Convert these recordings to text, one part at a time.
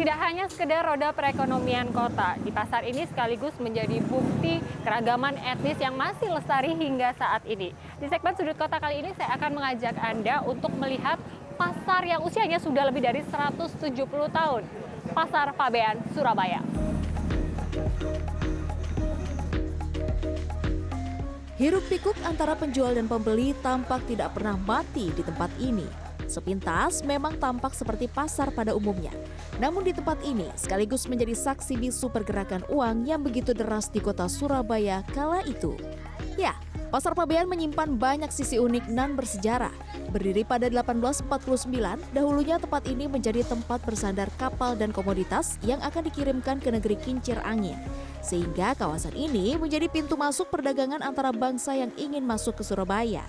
Tidak hanya sekedar roda perekonomian kota, di pasar ini sekaligus menjadi bukti keragaman etnis yang masih lestari hingga saat ini. Di segmen Sudut Kota kali ini saya akan mengajak Anda untuk melihat pasar yang usianya sudah lebih dari 170 tahun. Pasar Pabean, Surabaya. Hiruk pikuk antara penjual dan pembeli tampak tidak pernah mati di tempat ini. Sepintas memang tampak seperti pasar pada umumnya. Namun di tempat ini sekaligus menjadi saksi bisu pergerakan uang yang begitu deras di kota Surabaya kala itu. Ya, Pasar Pabean menyimpan banyak sisi unik nan bersejarah. Berdiri pada 1849, dahulunya tempat ini menjadi tempat bersandar kapal dan komoditas yang akan dikirimkan ke negeri kincir angin. Sehingga kawasan ini menjadi pintu masuk perdagangan antara bangsa yang ingin masuk ke Surabaya.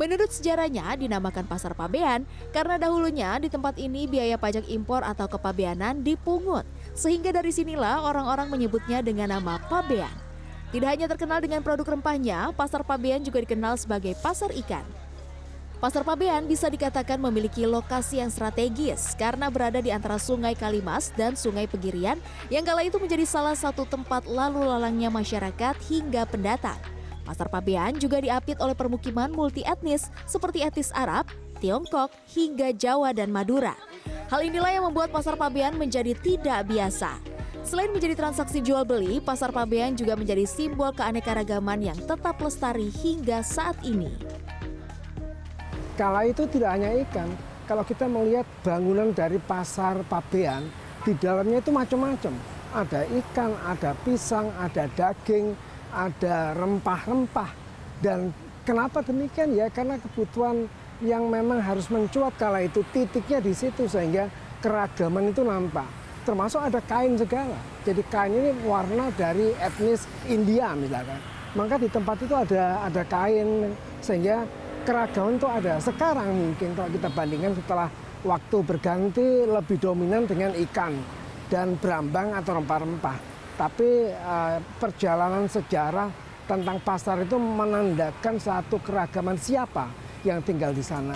Menurut sejarahnya dinamakan Pasar Pabean karena dahulunya di tempat ini biaya pajak impor atau kepabeanan dipungut. Sehingga dari sinilah orang-orang menyebutnya dengan nama Pabean. Tidak hanya terkenal dengan produk rempahnya, Pasar Pabean juga dikenal sebagai pasar ikan. Pasar Pabean bisa dikatakan memiliki lokasi yang strategis karena berada di antara Sungai Kalimas dan Sungai Pegirian yang kala itu menjadi salah satu tempat lalu lalangnya masyarakat hingga pendatang. Pasar Pabean juga diapit oleh permukiman multi etnis seperti etnis Arab, Tiongkok, hingga Jawa dan Madura. Hal inilah yang membuat Pasar Pabean menjadi tidak biasa. Selain menjadi transaksi jual beli, Pasar Pabean juga menjadi simbol keanekaragaman yang tetap lestari hingga saat ini. Kala itu tidak hanya ikan, kalau kita melihat bangunan dari pasar Pabean, di dalamnya itu macam-macam. Ada ikan, ada pisang, ada daging, ada rempah-rempah. Dan kenapa demikian ya? Karena kebutuhan yang memang harus mencuat kala itu titiknya di situ sehingga keragaman itu nampak. Termasuk ada kain segala. Jadi kain ini warna dari etnis India misalkan. Maka di tempat itu ada ada kain sehingga keragaman itu ada. Sekarang mungkin kalau kita bandingkan setelah waktu berganti lebih dominan dengan ikan dan berambang atau rempah-rempah. Tapi uh, perjalanan sejarah tentang pasar itu menandakan satu keragaman siapa yang tinggal di sana.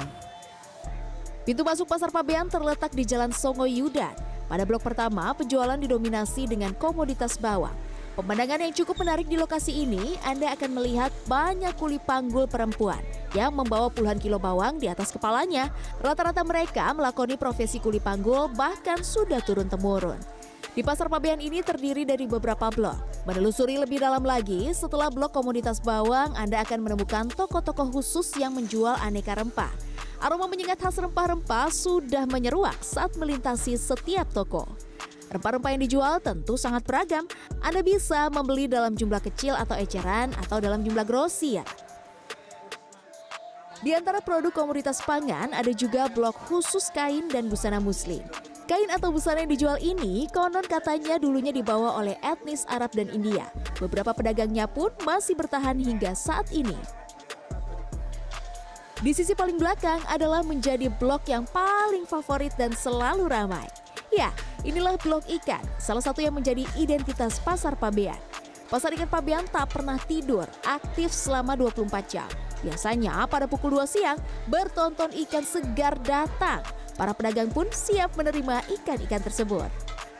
Pintu masuk Pasar Pabean terletak di Jalan Songo Yudan. Pada blok pertama, penjualan didominasi dengan komoditas bawang. Pemandangan yang cukup menarik di lokasi ini, Anda akan melihat banyak kuli panggul perempuan yang membawa puluhan kilo bawang di atas kepalanya. Rata-rata mereka melakoni profesi kuli panggul bahkan sudah turun-temurun. Di pasar Pabean ini terdiri dari beberapa blok. Menelusuri lebih dalam lagi, setelah blok komoditas bawang, Anda akan menemukan toko-toko khusus yang menjual aneka rempah. Aroma menyengat khas rempah-rempah sudah menyeruak saat melintasi setiap toko. Rempah-rempah yang dijual tentu sangat beragam. Anda bisa membeli dalam jumlah kecil atau eceran atau dalam jumlah grosir. Di antara produk komoditas pangan ada juga blok khusus kain dan busana muslim. Kain atau busana yang dijual ini konon katanya dulunya dibawa oleh etnis Arab dan India. Beberapa pedagangnya pun masih bertahan hingga saat ini. Di sisi paling belakang adalah menjadi blok yang paling favorit dan selalu ramai. Ya, inilah blok ikan, salah satu yang menjadi identitas pasar Pabean. Pasar ikan Pabean tak pernah tidur, aktif selama 24 jam. Biasanya pada pukul 2 siang, bertonton ikan segar datang. Para pedagang pun siap menerima ikan-ikan tersebut.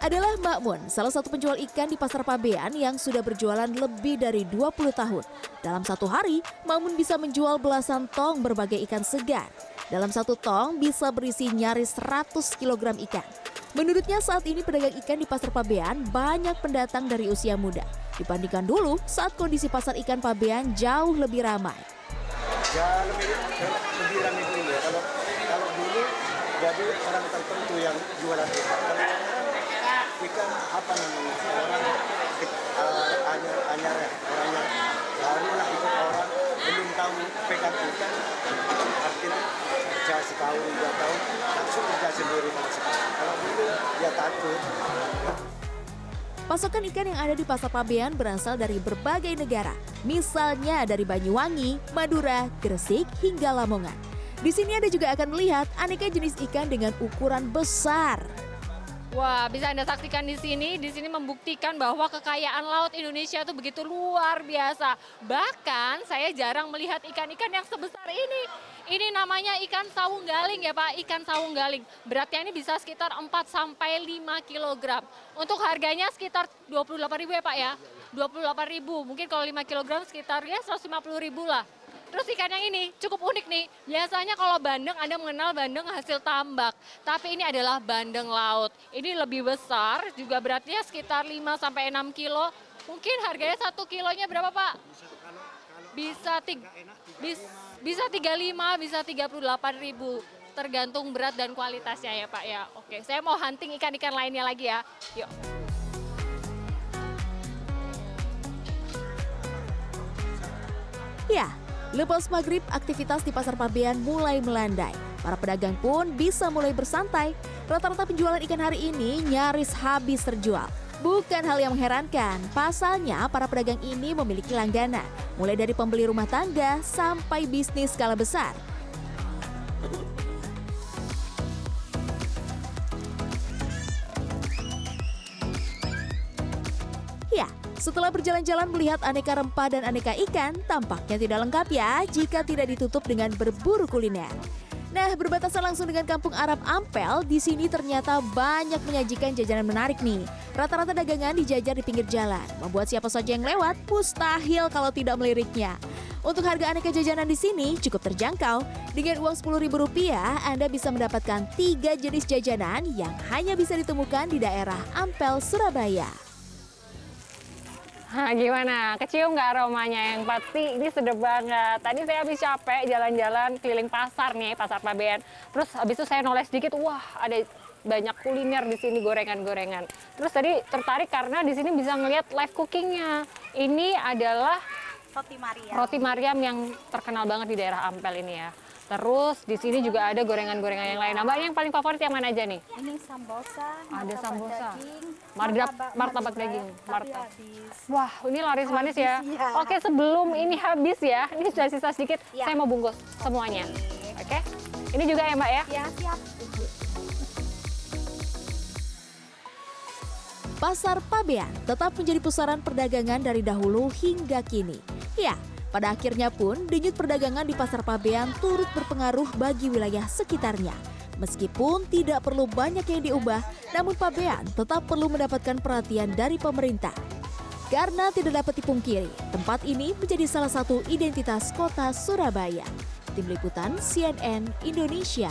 Adalah Mbak Mun, salah satu penjual ikan di Pasar Pabean yang sudah berjualan lebih dari 20 tahun. Dalam satu hari, Mbak Mun bisa menjual belasan tong berbagai ikan segar. Dalam satu tong bisa berisi nyaris 100 kg ikan. Menurutnya saat ini pedagang ikan di Pasar Pabean banyak pendatang dari usia muda. Dibandingkan dulu saat kondisi pasar ikan Pabean jauh lebih ramai. Ya lebih, lebih ramai dulu ya. Kalau, kalau dulu jadi orang tertentu yang jualan ikan. Ikan apa namanya? Orang uh, anyar, anyar ya. Orang yang barulah ikut orang belum tahu pegang ikan. Artinya kerja setahun dua tahun langsung kerja sendiri. Kalau dulu dia takut. Pasokan ikan yang ada di Pasar Pabean berasal dari berbagai negara, misalnya dari Banyuwangi, Madura, Gresik, hingga Lamongan. Di sini Anda juga akan melihat aneka jenis ikan dengan ukuran besar. Wah, bisa Anda saksikan di sini. Di sini membuktikan bahwa kekayaan laut Indonesia itu begitu luar biasa. Bahkan saya jarang melihat ikan-ikan yang sebesar ini. Ini namanya ikan sawung galing ya Pak, ikan sawung galing. Beratnya ini bisa sekitar 4 sampai 5 kg. Untuk harganya sekitar 28.000 ya Pak ya. 28.000. Mungkin kalau 5 kg sekitar ya 150.000 lah. Terus ikan yang ini cukup unik nih. Biasanya kalau bandeng Anda mengenal bandeng hasil tambak. Tapi ini adalah bandeng laut. Ini lebih besar, juga beratnya sekitar 5 sampai 6 kilo. Mungkin harganya satu kilonya berapa Pak? Bisa tiga, bis, bisa 35, bisa 38 ribu. Tergantung berat dan kualitasnya ya Pak ya. Oke, saya mau hunting ikan-ikan lainnya lagi ya. Yuk. Ya, lepas maghrib aktivitas di Pasar Pabean mulai melandai. Para pedagang pun bisa mulai bersantai. Rata-rata penjualan ikan hari ini nyaris habis terjual. Bukan hal yang mengherankan, pasalnya para pedagang ini memiliki langganan, mulai dari pembeli rumah tangga sampai bisnis skala besar. Setelah berjalan-jalan melihat aneka rempah dan aneka ikan, tampaknya tidak lengkap ya jika tidak ditutup dengan berburu kuliner. Nah, berbatasan langsung dengan kampung Arab Ampel, di sini ternyata banyak menyajikan jajanan menarik nih. Rata-rata dagangan dijajar di pinggir jalan, membuat siapa saja yang lewat mustahil kalau tidak meliriknya. Untuk harga aneka jajanan di sini cukup terjangkau. Dengan uang Rp10.000, Anda bisa mendapatkan tiga jenis jajanan yang hanya bisa ditemukan di daerah Ampel, Surabaya. Nah, gimana? Kecium nggak aromanya? Yang pasti ini sedap banget. Tadi saya habis capek jalan-jalan keliling pasar nih, pasar Pabean. Terus habis itu saya noleh sedikit, wah ada banyak kuliner di sini gorengan-gorengan. Terus tadi tertarik karena di sini bisa ngelihat live cookingnya. Ini adalah roti Maria. roti Mariam yang terkenal banget di daerah Ampel ini ya. Terus di sini juga ada gorengan-gorengan yang lain. Nah, Mbak, ini yang paling favorit yang mana aja nih? Ini sambosa, Ada sambosa. daging, Martabak- martabak daging, martabak. habis. Wah, ini laris manis ya. Habis, ya. Oke, sebelum ini habis ya, ini sudah sisa sedikit, Ya. saya mau bungkus semuanya. Oke. Ini juga ya, Mbak ya? Ya, siap. Pasar Pabean tetap menjadi pusaran perdagangan dari dahulu hingga kini. Ya, pada akhirnya pun denyut perdagangan di Pasar Pabean turut berpengaruh bagi wilayah sekitarnya. Meskipun tidak perlu banyak yang diubah, namun Pabean tetap perlu mendapatkan perhatian dari pemerintah. Karena tidak dapat dipungkiri, tempat ini menjadi salah satu identitas kota Surabaya. Tim Liputan CNN Indonesia